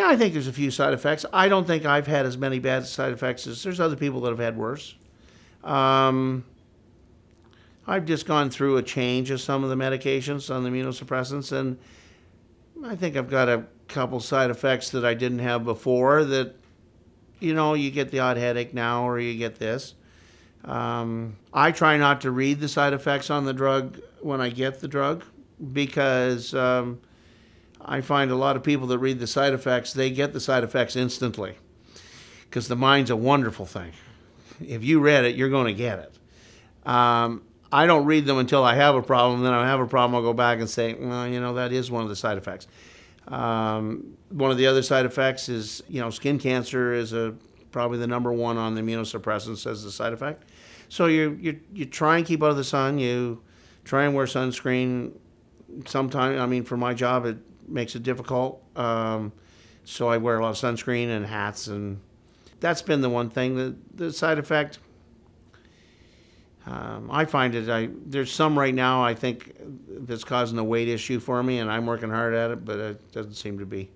Yeah, I think there's a few side effects. I don't think I've had as many bad side effects as there's other people that have had worse. Um, I've just gone through a change of some of the medications on the immunosuppressants, and I think I've got a couple side effects that I didn't have before. That you know, you get the odd headache now, or you get this. Um, I try not to read the side effects on the drug when I get the drug because um, I find a lot of people that read the side effects, they get the side effects instantly because the mind's a wonderful thing. If you read it, you're going to get it. Um, I don't read them until I have a problem. Then I have a problem, I'll go back and say, well, you know, that is one of the side effects. Um, one of the other side effects is, you know, skin cancer is a probably the number one on the immunosuppressants as a side effect. So you you you try and keep out of the sun. You try and wear sunscreen. Sometimes, I mean, for my job, it makes it difficult. Um, so I wear a lot of sunscreen and hats, and that's been the one thing. The the side effect. Um, I find it. I there's some right now. I think that's causing a weight issue for me, and I'm working hard at it, but it doesn't seem to be